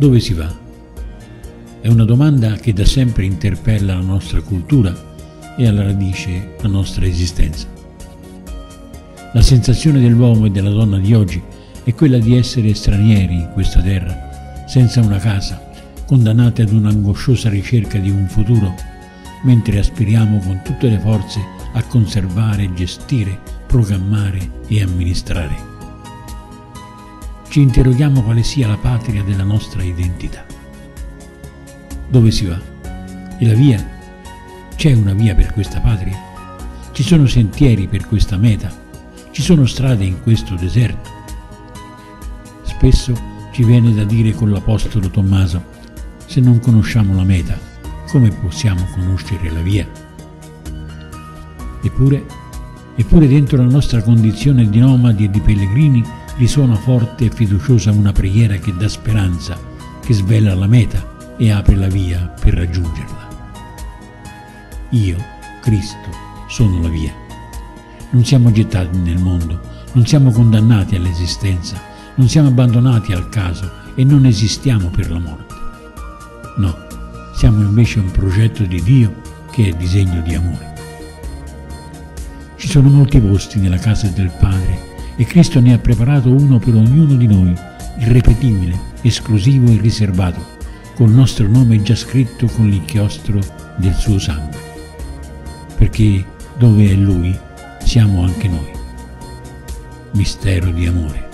Dove si va? È una domanda che da sempre interpella la nostra cultura e alla radice la nostra esistenza. La sensazione dell'uomo e della donna di oggi è quella di essere stranieri in questa terra, senza una casa, condannati ad un'angosciosa ricerca di un futuro, mentre aspiriamo con tutte le forze a conservare, gestire, programmare e amministrare ci interroghiamo quale sia la patria della nostra identità. Dove si va? E la via? C'è una via per questa patria? Ci sono sentieri per questa meta? Ci sono strade in questo deserto? Spesso ci viene da dire con l'Apostolo Tommaso, se non conosciamo la meta, come possiamo conoscere la via? Eppure, eppure dentro la nostra condizione di nomadi e di pellegrini risuona forte e fiduciosa una preghiera che dà speranza, che svela la meta e apre la via per raggiungerla. Io, Cristo, sono la via. Non siamo gettati nel mondo, non siamo condannati all'esistenza, non siamo abbandonati al caso e non esistiamo per la morte. No, siamo invece un progetto di Dio che è disegno di amore. Ci sono molti posti nella casa del Padre e Cristo ne ha preparato uno per ognuno di noi, irrepetibile, esclusivo e riservato, col nostro nome già scritto con l'inchiostro del suo sangue. Perché dove è Lui siamo anche noi. Mistero di amore.